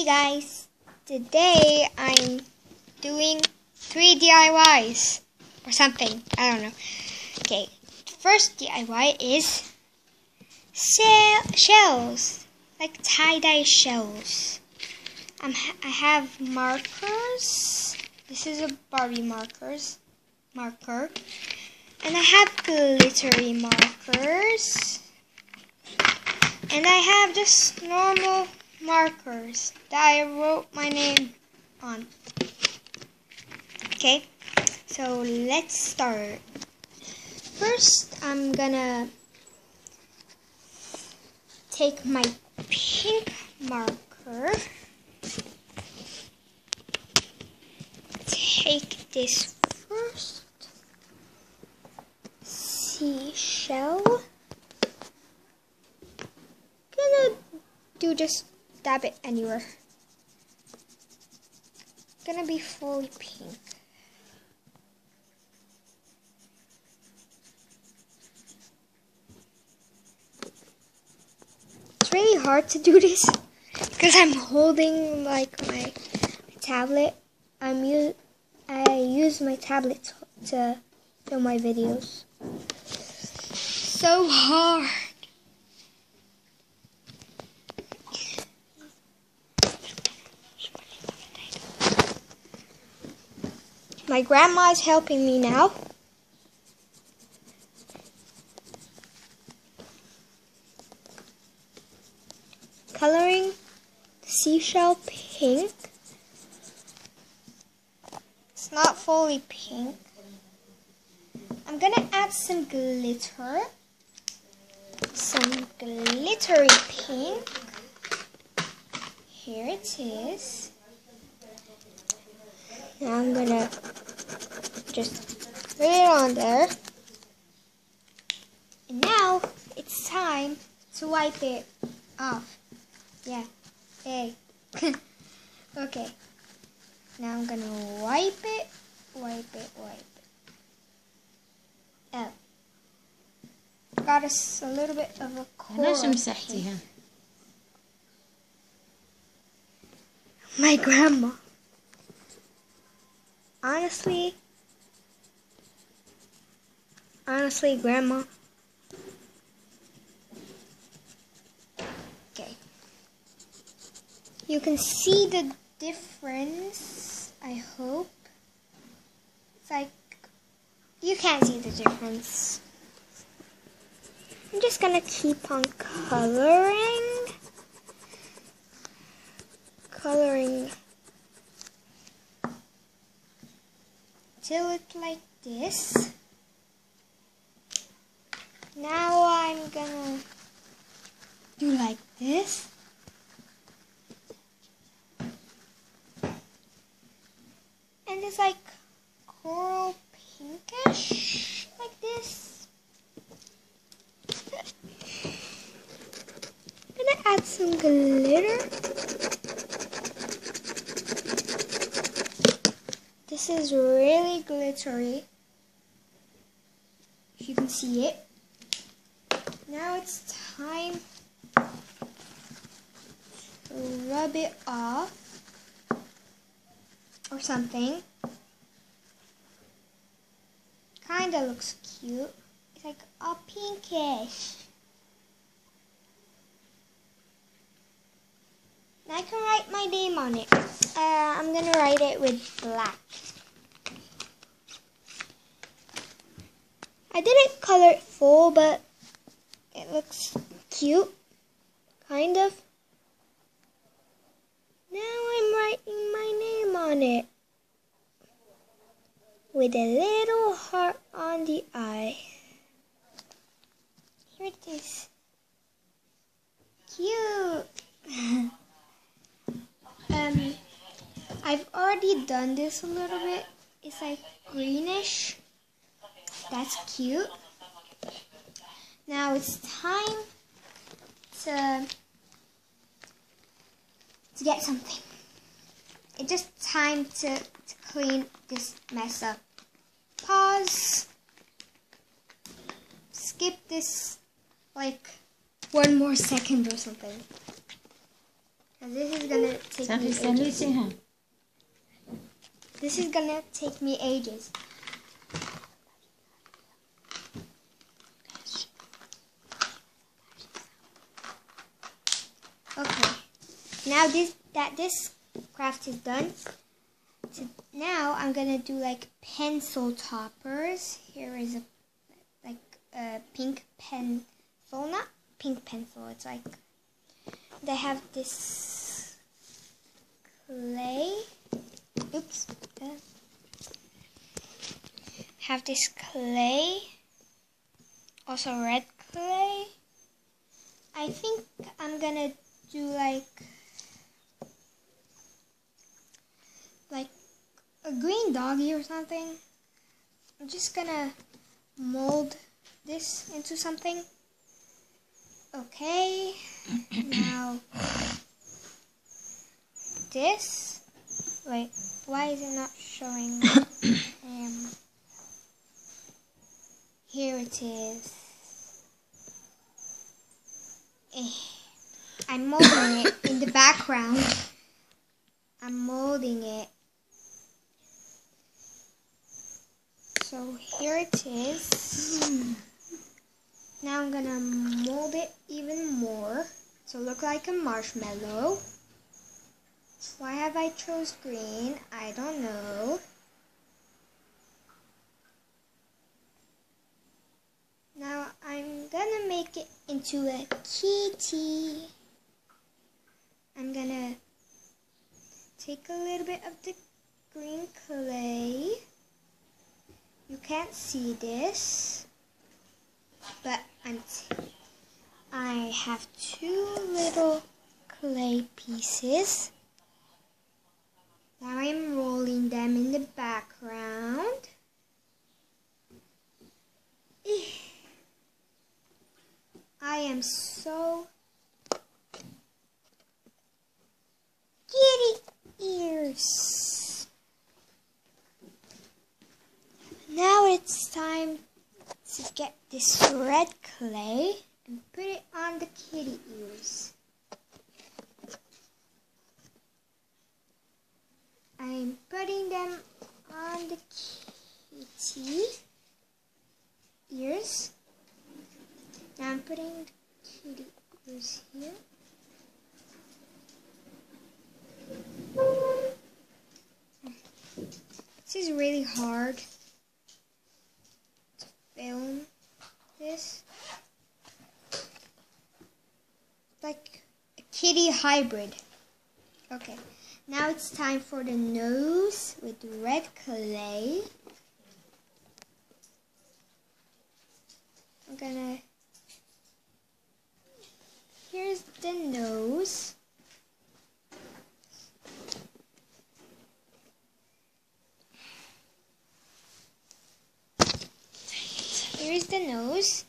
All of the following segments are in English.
Hey guys, today I'm doing three DIYs or something. I don't know. Okay, first DIY is shells, like tie-dye shells. Ha I have markers. This is a Barbie markers marker, and I have glittery markers, and I have just normal markers that I wrote my name on. Okay, so let's start. First, I'm gonna take my pink marker, take this first seashell, gonna do just dab it anywhere. Gonna be fully pink. It's really hard to do this because I'm holding like my tablet. I'm use I use my tablet to film my videos. So hard. My grandma is helping me now. Coloring seashell pink. It's not fully pink. I'm gonna add some glitter. Some glittery pink. Here it is. Now I'm gonna just put it on there. And now it's time to wipe it off. Yeah. Hey. okay. Now I'm gonna wipe it, wipe it, wipe it. Oh. Got us a little bit of a. Ano sumsakti ha? My grandma. Honestly, honestly, grandma. Okay. You can see the difference, I hope. It's like, you can't see the difference. I'm just gonna keep on coloring. Coloring till it like this. Now I'm gonna do like this. And it's like coral pinkish, like this. I'm gonna add some glitter. This is really glittery. If you can see it. Now it's time to rub it off or something. Kinda looks cute. It's like a pinkish. And I can write my name on it. Uh, I'm gonna write it with black. I didn't color it full, but it looks cute. Kind of. Now I'm writing my name on it. With a little heart on the eye. Here it is. Cute. um, I've already done this a little bit. It's like greenish. That's cute. Now it's time to to get something. It's just time to, to clean this mess up. Pause. Skip this like one more second or something. 'Cause this is gonna take me fait ça, lui, ages. This is gonna take me ages. Okay. Now this that this craft is done. Now I'm gonna do like pencil toppers. Here is a like a pink pencil, not pink pencil. It's like they have this clay. Oops. Uh, have this clay. Also red clay. I think I'm gonna do like a green doggy or something. I'm just gonna mold this into something. Okay. now this wait, why is it not showing um here it is. Eh. I'm molding it in the background. I'm molding it. It is. Now I'm gonna mold it even more to look like a marshmallow. Why have I chose green? I don't know. Now I'm gonna make it into a kitty. I'm gonna take a little bit of the green clay. You can't see this, but I'm I have two little clay pieces. Now I'm rolling them in the background. I am so kitty ears. Now it's time to get this red clay and put it on the kitty ears. I'm putting them on the kitty ears. Now I'm putting the kitty ears here. This is really hard to film this. Like a kitty hybrid. Okay, now it's time for the nose with red clay. I'm gonna. Here's the nose. Here's the nose.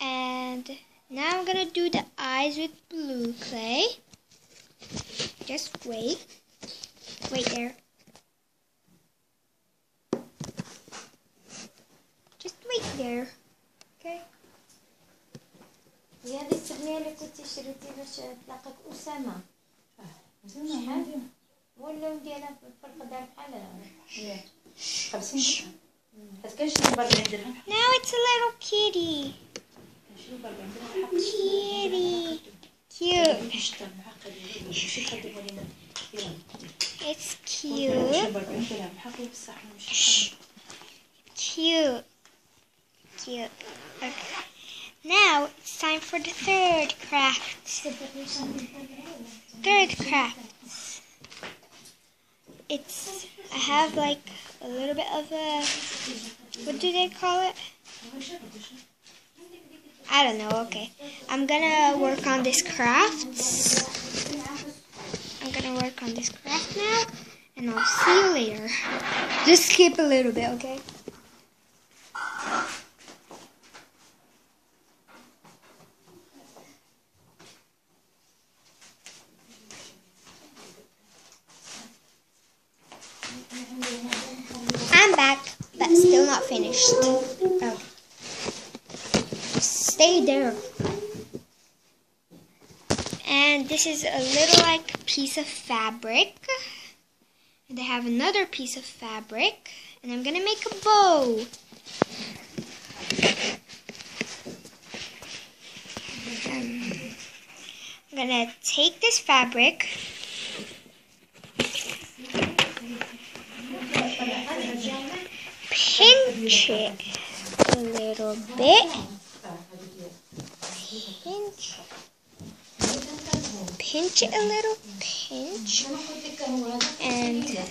And now I'm gonna do the eyes with blue clay. Just wait. Wait there. Just wait there. Okay? هي هذه السبنية اللي كنتي شريتي باش تلاقيك أسامة شحال؟ ولا ديالها في القدر بحال خمسين بس كاين شنو برا عندنا Now it's a little kitty. شنو برا عندنا حق Kitty. cute. It's cute. Cute. Cute. Okay. Now it's time for the third craft. Third craft. It's I have like a little bit of a what do they call it? I don't know. Okay, I'm gonna work on this craft. I'm gonna work on this craft now, and I'll see you later. Just skip a little bit, okay? I'm back, but still not finished. Okay. Stay there. And this is a little like piece of fabric. And I have another piece of fabric. And I'm gonna make a bow. Um, I'm gonna take this fabric. Pinch it a little bit. Pinch. Pinch it a little. Pinch. And pinch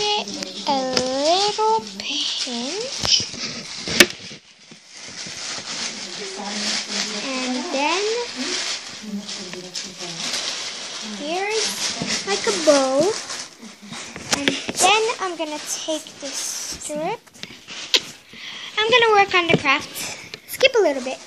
it a little pinch. And then here's like a bow. And then I'm gonna take this strip. I'm gonna work on the craft. Skip a little bit.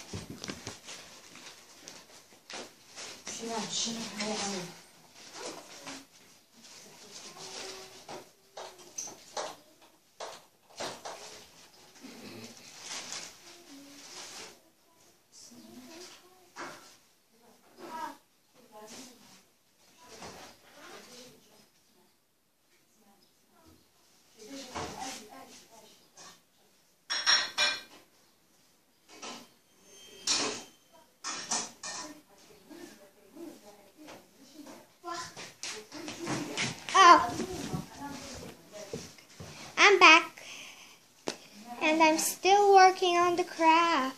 Oh. I'm back. And I'm still working on the craft.